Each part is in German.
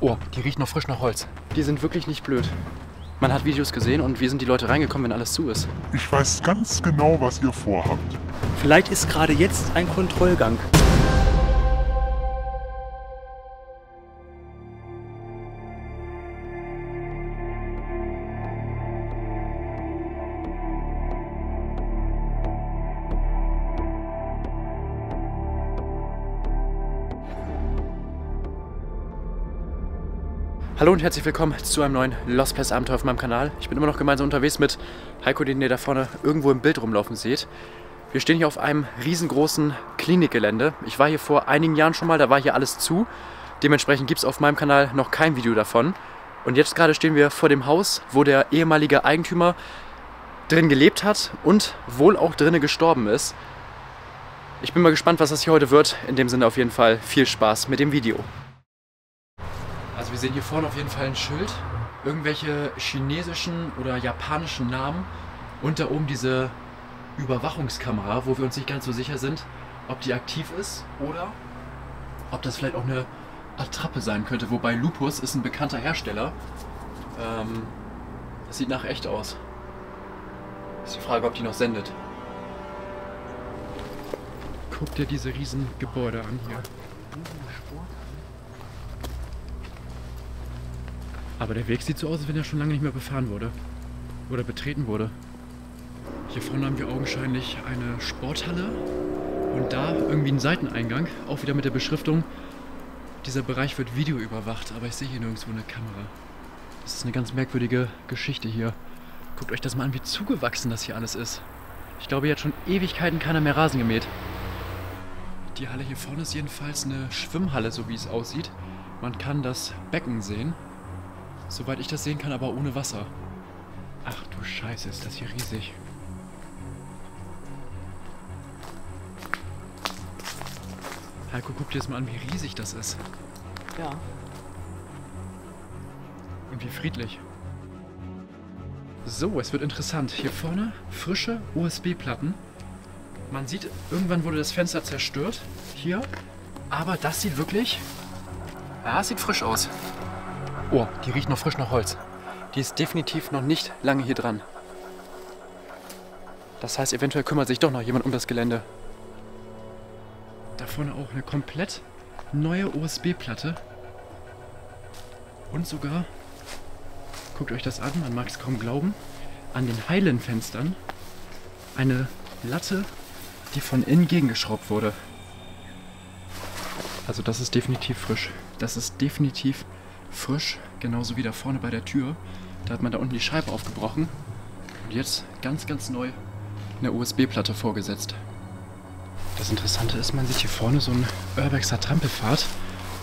Oh, die riecht noch frisch nach Holz. Die sind wirklich nicht blöd. Man hat Videos gesehen und wie sind die Leute reingekommen, wenn alles zu ist? Ich weiß ganz genau, was ihr vorhabt. Vielleicht ist gerade jetzt ein Kontrollgang. Hallo und herzlich willkommen zu einem neuen Lost Place Abenteuer auf meinem Kanal. Ich bin immer noch gemeinsam unterwegs mit Heiko, den ihr da vorne irgendwo im Bild rumlaufen seht. Wir stehen hier auf einem riesengroßen Klinikgelände. Ich war hier vor einigen Jahren schon mal, da war hier alles zu. Dementsprechend gibt es auf meinem Kanal noch kein Video davon. Und jetzt gerade stehen wir vor dem Haus, wo der ehemalige Eigentümer drin gelebt hat und wohl auch drinnen gestorben ist. Ich bin mal gespannt, was das hier heute wird. In dem Sinne auf jeden Fall viel Spaß mit dem Video. Wir sehen hier vorne auf jeden Fall ein Schild. Irgendwelche chinesischen oder japanischen Namen. Und da oben diese Überwachungskamera, wo wir uns nicht ganz so sicher sind, ob die aktiv ist oder ob das vielleicht auch eine Attrappe sein könnte. Wobei Lupus ist ein bekannter Hersteller. Ähm, das sieht nach echt aus. Ist die Frage, ob die noch sendet. Guck dir diese riesen Gebäude an hier. Aber der Weg sieht so aus, als wenn er schon lange nicht mehr befahren wurde. Oder betreten wurde. Hier vorne haben wir augenscheinlich eine Sporthalle. Und da irgendwie einen Seiteneingang. Auch wieder mit der Beschriftung, dieser Bereich wird videoüberwacht. Aber ich sehe hier nirgendwo eine Kamera. Das ist eine ganz merkwürdige Geschichte hier. Guckt euch das mal an, wie zugewachsen das hier alles ist. Ich glaube, hier hat schon Ewigkeiten keiner mehr Rasen gemäht. Die Halle hier vorne ist jedenfalls eine Schwimmhalle, so wie es aussieht. Man kann das Becken sehen. Soweit ich das sehen kann, aber ohne Wasser. Ach du Scheiße, ist das hier riesig. Heiko, guck dir das mal an, wie riesig das ist. Ja. Und wie friedlich. So, es wird interessant. Hier vorne frische USB-Platten. Man sieht, irgendwann wurde das Fenster zerstört. Hier. Aber das sieht wirklich... Ja, es sieht frisch aus. Oh, die riecht noch frisch nach Holz. Die ist definitiv noch nicht lange hier dran. Das heißt, eventuell kümmert sich doch noch jemand um das Gelände. Da vorne auch eine komplett neue USB-Platte. Und sogar, guckt euch das an, man mag es kaum glauben, an den heilen Fenstern eine Latte, die von innen gegengeschraubt wurde. Also das ist definitiv frisch. Das ist definitiv frisch, genauso wie da vorne bei der Tür. Da hat man da unten die Scheibe aufgebrochen und jetzt ganz, ganz neu eine USB-Platte vorgesetzt. Das Interessante ist, man sieht hier vorne so einen Urbexer Trampelpfad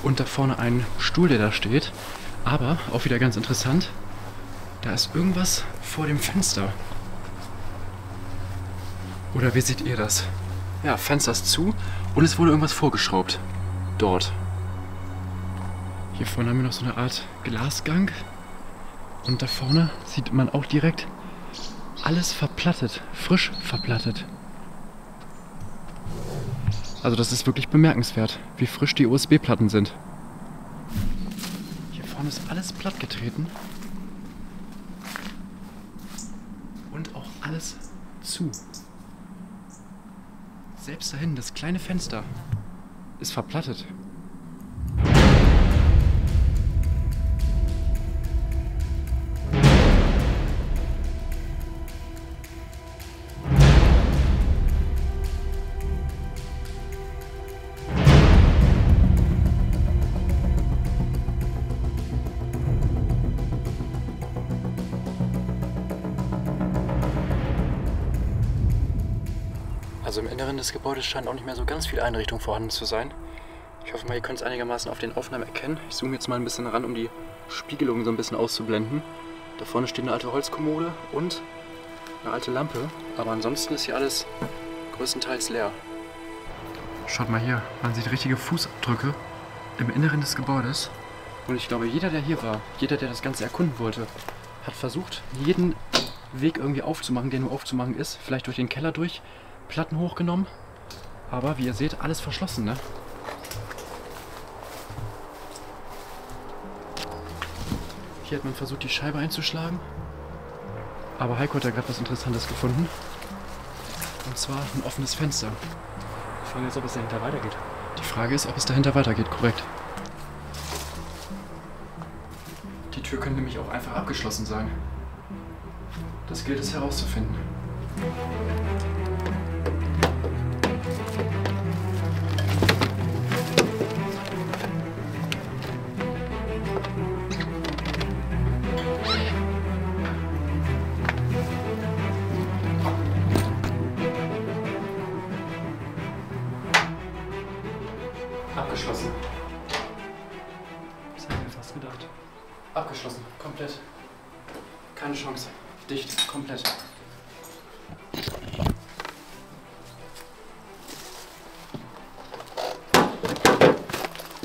und da vorne einen Stuhl, der da steht. Aber, auch wieder ganz interessant, da ist irgendwas vor dem Fenster. Oder wie seht ihr das? Ja, Fenster ist zu und es wurde irgendwas vorgeschraubt. Dort. Hier vorne haben wir noch so eine Art Glasgang. Und da vorne sieht man auch direkt alles verplattet, frisch verplattet. Also das ist wirklich bemerkenswert, wie frisch die USB-Platten sind. Hier vorne ist alles plattgetreten. Und auch alles zu. Selbst dahin, das kleine Fenster ist verplattet. Des Gebäudes scheint auch nicht mehr so ganz viel Einrichtung vorhanden zu sein. Ich hoffe mal, ihr könnt es einigermaßen auf den Aufnahmen erkennen. Ich zoome jetzt mal ein bisschen ran, um die Spiegelung so ein bisschen auszublenden. Da vorne steht eine alte Holzkommode und eine alte Lampe. Aber ansonsten ist hier alles größtenteils leer. Schaut mal hier, man sieht richtige Fußabdrücke im Inneren des Gebäudes. Und ich glaube, jeder, der hier war, jeder, der das Ganze erkunden wollte, hat versucht, jeden Weg irgendwie aufzumachen, der nur aufzumachen ist. Vielleicht durch den Keller durch, Platten hochgenommen. Aber wie ihr seht, alles verschlossen, ne? Hier hat man versucht, die Scheibe einzuschlagen. Aber Heiko hat da gerade was Interessantes gefunden. Und zwar ein offenes Fenster. Die Frage ist, ob es dahinter weitergeht. Die Frage ist, ob es dahinter weitergeht, korrekt. Die Tür könnte nämlich auch einfach abgeschlossen sein. Das gilt es herauszufinden.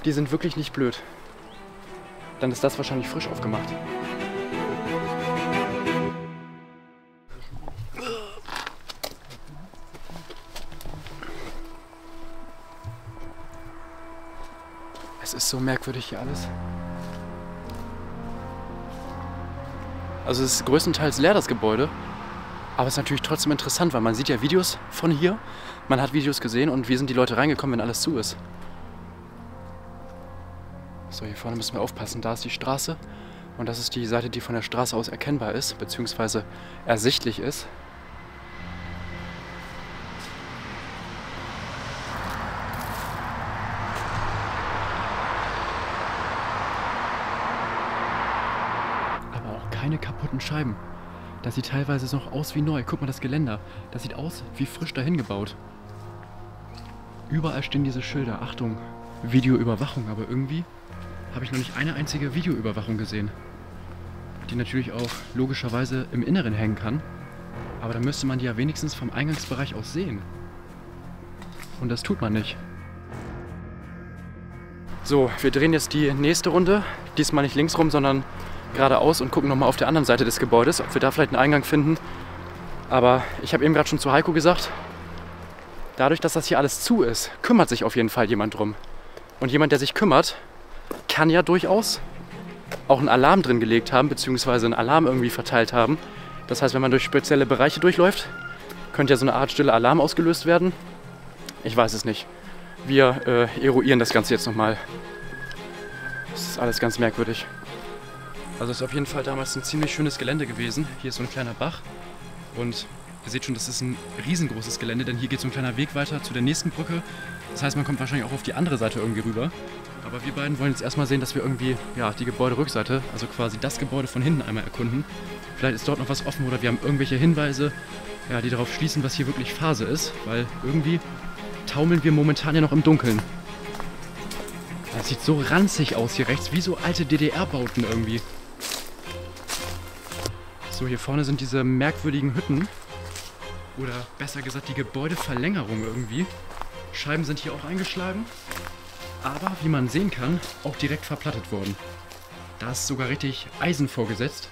Die sind wirklich nicht blöd. Dann ist das wahrscheinlich frisch aufgemacht. Es ist so merkwürdig hier alles. Also es ist größtenteils leer, das Gebäude. Aber es ist natürlich trotzdem interessant, weil man sieht ja Videos von hier. Man hat Videos gesehen und wie sind die Leute reingekommen, wenn alles zu ist. So, hier vorne müssen wir aufpassen. Da ist die Straße. Und das ist die Seite, die von der Straße aus erkennbar ist, beziehungsweise ersichtlich ist. aber auch keine kaputten Scheiben. Das sieht teilweise noch aus wie neu. Guck mal das Geländer. Das sieht aus wie frisch dahin gebaut. Überall stehen diese Schilder. Achtung, Videoüberwachung. Aber irgendwie habe ich noch nicht eine einzige Videoüberwachung gesehen. Die natürlich auch logischerweise im Inneren hängen kann. Aber dann müsste man die ja wenigstens vom Eingangsbereich aus sehen. Und das tut man nicht. So, wir drehen jetzt die nächste Runde. Diesmal nicht links rum, sondern geradeaus und gucken nochmal auf der anderen Seite des Gebäudes, ob wir da vielleicht einen Eingang finden. Aber ich habe eben gerade schon zu Heiko gesagt, dadurch, dass das hier alles zu ist, kümmert sich auf jeden Fall jemand drum. Und jemand, der sich kümmert, kann ja durchaus auch einen Alarm drin gelegt haben, beziehungsweise einen Alarm irgendwie verteilt haben. Das heißt, wenn man durch spezielle Bereiche durchläuft, könnte ja so eine Art stiller Alarm ausgelöst werden. Ich weiß es nicht. Wir äh, eruieren das Ganze jetzt nochmal. Das ist alles ganz merkwürdig. Also es ist auf jeden Fall damals ein ziemlich schönes Gelände gewesen. Hier ist so ein kleiner Bach und ihr seht schon, das ist ein riesengroßes Gelände, denn hier geht so ein kleiner Weg weiter zu der nächsten Brücke. Das heißt, man kommt wahrscheinlich auch auf die andere Seite irgendwie rüber. Aber wir beiden wollen jetzt erstmal sehen, dass wir irgendwie ja, die Gebäuderückseite, also quasi das Gebäude von hinten einmal erkunden. Vielleicht ist dort noch was offen oder wir haben irgendwelche Hinweise, ja, die darauf schließen, was hier wirklich Phase ist, weil irgendwie taumeln wir momentan ja noch im Dunkeln. Das sieht so ranzig aus hier rechts, wie so alte DDR-Bauten irgendwie. So, hier vorne sind diese merkwürdigen Hütten. Oder besser gesagt, die Gebäudeverlängerung irgendwie. Scheiben sind hier auch eingeschlagen. Aber, wie man sehen kann, auch direkt verplattet worden. Da ist sogar richtig Eisen vorgesetzt.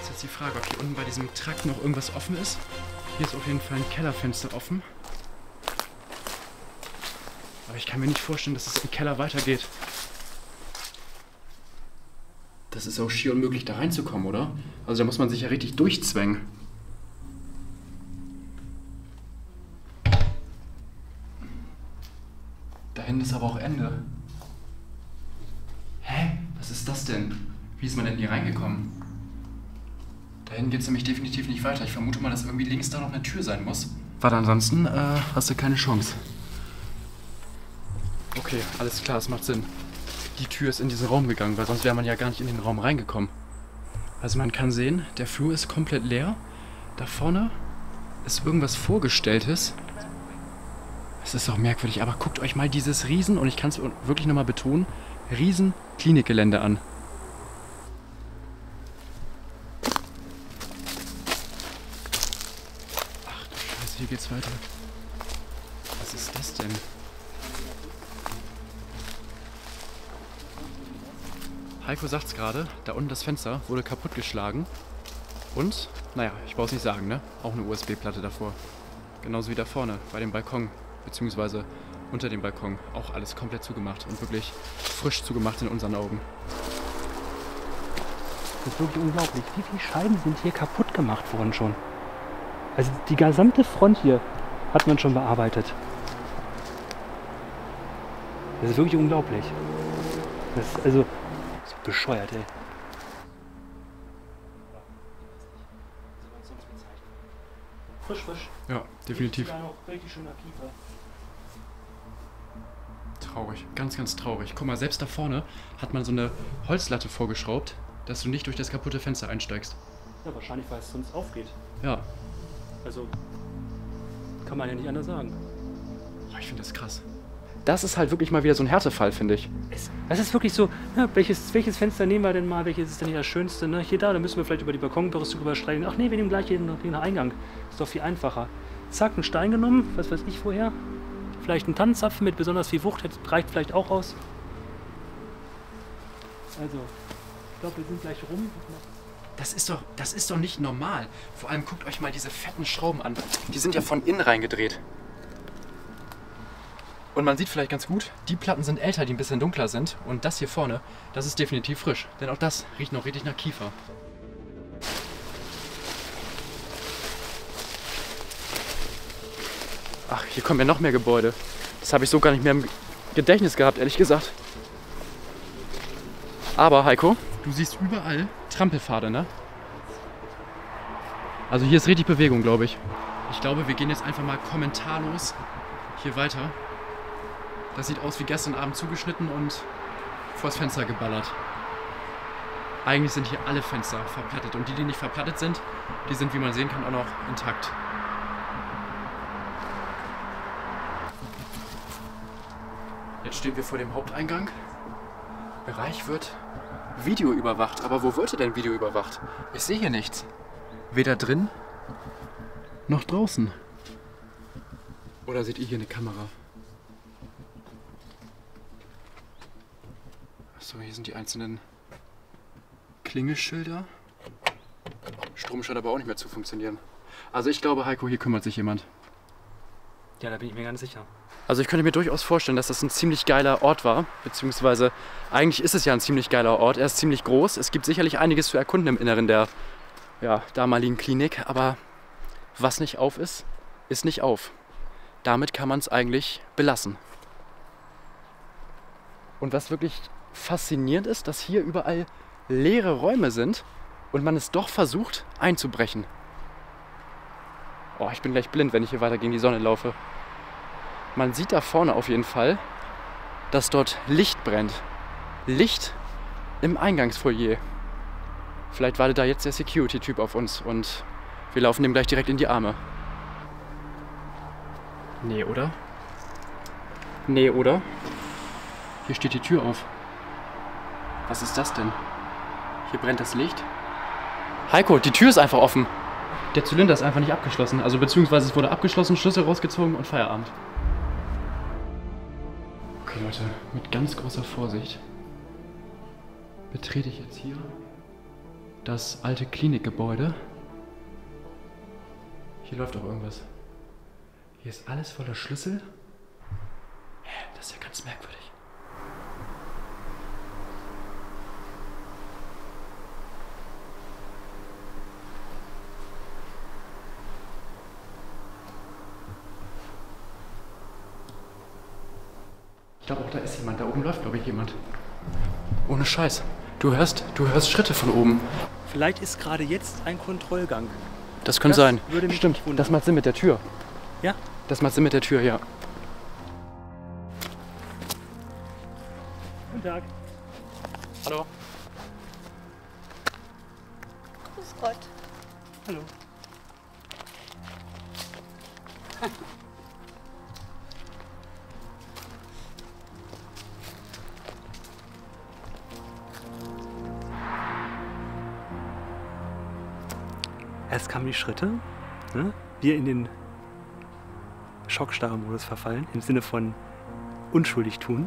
Ist jetzt die Frage, ob hier unten bei diesem Trakt noch irgendwas offen ist. Hier ist auf jeden Fall ein Kellerfenster offen. Aber ich kann mir nicht vorstellen, dass es im Keller weitergeht. Das ist auch schier unmöglich, da reinzukommen, oder? Also da muss man sich ja richtig durchzwängen. Da hinten ist aber auch Ende. Hä? Was ist das denn? Wie ist man denn hier reingekommen? Da hinten geht es nämlich definitiv nicht weiter. Ich vermute mal, dass irgendwie links da noch eine Tür sein muss. Warte, ansonsten äh, hast du keine Chance. Okay, alles klar, es macht Sinn die Tür ist in diesen Raum gegangen, weil sonst wäre man ja gar nicht in den Raum reingekommen. Also man kann sehen, der Flur ist komplett leer. Da vorne ist irgendwas Vorgestelltes. Es ist auch merkwürdig, aber guckt euch mal dieses Riesen, und ich kann es wirklich nochmal betonen, Riesen Klinikgelände an. Ach du Scheiße, hier geht's weiter. Was ist das denn? Heiko sagt's gerade, da unten das Fenster wurde kaputtgeschlagen. Und, naja, ich brauch's nicht sagen, ne? Auch eine USB-Platte davor. Genauso wie da vorne, bei dem Balkon, beziehungsweise unter dem Balkon. Auch alles komplett zugemacht und wirklich frisch zugemacht in unseren Augen. Das ist wirklich unglaublich. Wie viele Scheiben sind hier kaputt gemacht worden schon? Also die gesamte Front hier hat man schon bearbeitet. Das ist wirklich unglaublich. Das ist also so bescheuert, ey. Frisch, frisch. Ja, definitiv. Traurig, ganz, ganz traurig. Guck mal, selbst da vorne hat man so eine Holzlatte vorgeschraubt, dass du nicht durch das kaputte Fenster einsteigst. Ja, wahrscheinlich, weil es sonst aufgeht. Ja, Also kann man ja nicht anders sagen. Ich finde das krass. Das ist halt wirklich mal wieder so ein Härtefall, finde ich. Es, das ist wirklich so, ja, welches, welches Fenster nehmen wir denn mal, welches ist denn hier das Schönste? Ne? Hier da, da müssen wir vielleicht über die Balkonbrüste übersteigen. Ach nee, wir nehmen gleich hier den, den Eingang. Ist doch viel einfacher. Zack, einen Stein genommen, was weiß ich woher. Vielleicht einen Tannenzapfen mit besonders viel Wucht, das reicht vielleicht auch aus. Also, ich glaube, wir sind gleich rum. Das ist doch, das ist doch nicht normal. Vor allem guckt euch mal diese fetten Schrauben an. Die sind ja von innen reingedreht. Und man sieht vielleicht ganz gut, die Platten sind älter, die ein bisschen dunkler sind. Und das hier vorne, das ist definitiv frisch. Denn auch das riecht noch richtig nach Kiefer. Ach, hier kommen ja noch mehr Gebäude. Das habe ich so gar nicht mehr im Gedächtnis gehabt, ehrlich gesagt. Aber Heiko, du siehst überall Trampelpfade, ne? Also hier ist richtig Bewegung, glaube ich. Ich glaube, wir gehen jetzt einfach mal kommentarlos hier weiter. Das sieht aus wie gestern Abend zugeschnitten und vors Fenster geballert. Eigentlich sind hier alle Fenster verplattet und die, die nicht verplattet sind, die sind, wie man sehen kann, auch noch intakt. Jetzt stehen wir vor dem Haupteingang. Bereich wird Video überwacht. Aber wo wird denn Video überwacht? Ich sehe hier nichts. Weder drin noch draußen. Oder seht ihr hier eine Kamera? Achso, hier sind die einzelnen Klingelschilder. Strom scheint aber auch nicht mehr zu funktionieren. Also ich glaube, Heiko, hier kümmert sich jemand. Ja, da bin ich mir ganz sicher. Also ich könnte mir durchaus vorstellen, dass das ein ziemlich geiler Ort war, beziehungsweise eigentlich ist es ja ein ziemlich geiler Ort. Er ist ziemlich groß. Es gibt sicherlich einiges zu erkunden im Inneren der ja, damaligen Klinik, aber was nicht auf ist, ist nicht auf. Damit kann man es eigentlich belassen. Und was wirklich faszinierend ist, dass hier überall leere Räume sind und man es doch versucht einzubrechen. Oh, ich bin gleich blind, wenn ich hier weiter gegen die Sonne laufe. Man sieht da vorne auf jeden Fall, dass dort Licht brennt. Licht im Eingangsfoyer. Vielleicht wartet da jetzt der Security-Typ auf uns und wir laufen dem gleich direkt in die Arme. Nee, oder? Nee, oder? Hier steht die Tür auf. Was ist das denn? Hier brennt das Licht. Heiko, die Tür ist einfach offen. Der Zylinder ist einfach nicht abgeschlossen. Also beziehungsweise es wurde abgeschlossen, Schlüssel rausgezogen und Feierabend. Okay Leute, mit ganz großer Vorsicht betrete ich jetzt hier das alte Klinikgebäude. Hier läuft auch irgendwas. Hier ist alles voller Schlüssel. Hä, das ist ja ganz merkwürdig. Ich glaube auch da ist jemand. Da oben läuft, glaube ich, jemand. Ohne Scheiß. Du hörst, du hörst Schritte von oben. Vielleicht ist gerade jetzt ein Kontrollgang. Das könnte sein. Stimmt, wundern. das macht Sinn mit der Tür. Ja? Das macht Sinn mit der Tür, ja. Guten Tag. Erst kamen die Schritte, ne? wir in den Schockstarre-Modus verfallen, im Sinne von unschuldig tun.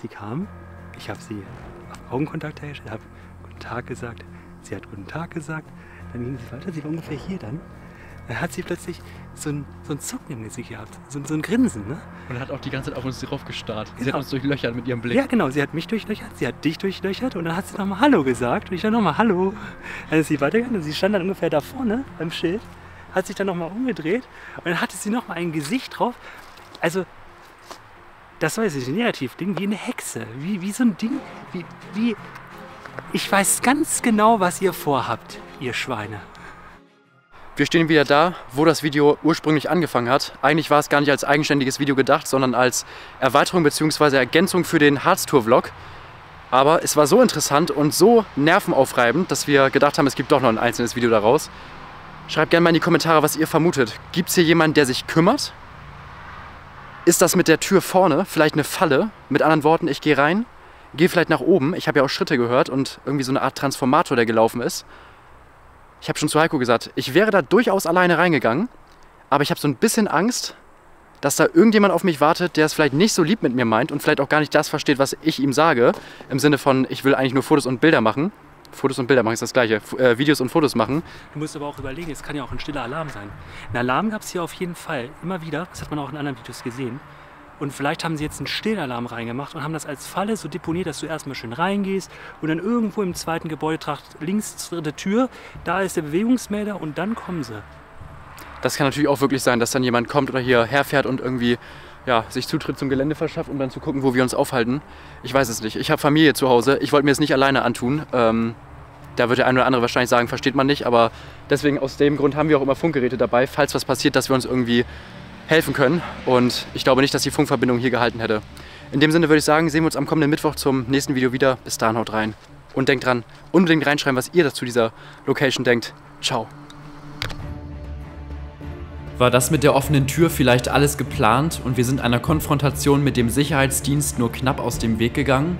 Sie kam, ich habe sie auf Augenkontakt hergestellt, habe Guten Tag gesagt, sie hat Guten Tag gesagt, dann ging sie weiter, sie war ungefähr hier dann. Dann hat sie plötzlich so ein, so ein Zucken im Gesicht gehabt, so, so ein Grinsen, ne? Und hat auch die ganze Zeit auf uns drauf gestarrt. Sie hat Genau. uns durchlöchert mit ihrem Blick. Ja, genau. Sie hat mich durchlöchert, sie hat dich durchlöchert und dann hat sie nochmal Hallo gesagt. Und ich dann nochmal Hallo. Dann ist sie weitergegangen und sie stand dann ungefähr da vorne beim Schild, hat sich dann nochmal umgedreht und dann hatte sie nochmal ein Gesicht drauf. Also, das war jetzt nicht ein Negativding, wie eine Hexe. Wie, wie so ein Ding, wie, wie. Ich weiß ganz genau, was ihr vorhabt, ihr Schweine. Wir stehen wieder da, wo das Video ursprünglich angefangen hat. Eigentlich war es gar nicht als eigenständiges Video gedacht, sondern als Erweiterung bzw. Ergänzung für den Harztour-Vlog. Aber es war so interessant und so nervenaufreibend, dass wir gedacht haben, es gibt doch noch ein einzelnes Video daraus. Schreibt gerne mal in die Kommentare, was ihr vermutet. Gibt es hier jemanden, der sich kümmert? Ist das mit der Tür vorne vielleicht eine Falle? Mit anderen Worten, ich gehe rein, gehe vielleicht nach oben. Ich habe ja auch Schritte gehört und irgendwie so eine Art Transformator, der gelaufen ist. Ich habe schon zu Heiko gesagt, ich wäre da durchaus alleine reingegangen, aber ich habe so ein bisschen Angst, dass da irgendjemand auf mich wartet, der es vielleicht nicht so lieb mit mir meint und vielleicht auch gar nicht das versteht, was ich ihm sage. Im Sinne von, ich will eigentlich nur Fotos und Bilder machen. Fotos und Bilder machen ist das gleiche. F äh, Videos und Fotos machen. Du musst aber auch überlegen, es kann ja auch ein stiller Alarm sein. Ein Alarm gab es hier auf jeden Fall immer wieder. Das hat man auch in anderen Videos gesehen. Und vielleicht haben sie jetzt einen Stillalarm reingemacht und haben das als Falle so deponiert, dass du erstmal schön reingehst und dann irgendwo im zweiten Gebäudetracht links dritte Tür, da ist der Bewegungsmelder und dann kommen sie. Das kann natürlich auch wirklich sein, dass dann jemand kommt oder hier herfährt und irgendwie ja, sich Zutritt zum Gelände verschafft, um dann zu gucken, wo wir uns aufhalten. Ich weiß es nicht. Ich habe Familie zu Hause. Ich wollte mir es nicht alleine antun. Ähm, da wird der eine oder andere wahrscheinlich sagen, versteht man nicht. Aber deswegen aus dem Grund haben wir auch immer Funkgeräte dabei, falls was passiert, dass wir uns irgendwie helfen können. Und ich glaube nicht, dass die Funkverbindung hier gehalten hätte. In dem Sinne würde ich sagen, sehen wir uns am kommenden Mittwoch zum nächsten Video wieder. Bis dahin haut rein. Und denkt dran, unbedingt reinschreiben, was ihr zu dieser Location denkt. Ciao. War das mit der offenen Tür vielleicht alles geplant und wir sind einer Konfrontation mit dem Sicherheitsdienst nur knapp aus dem Weg gegangen?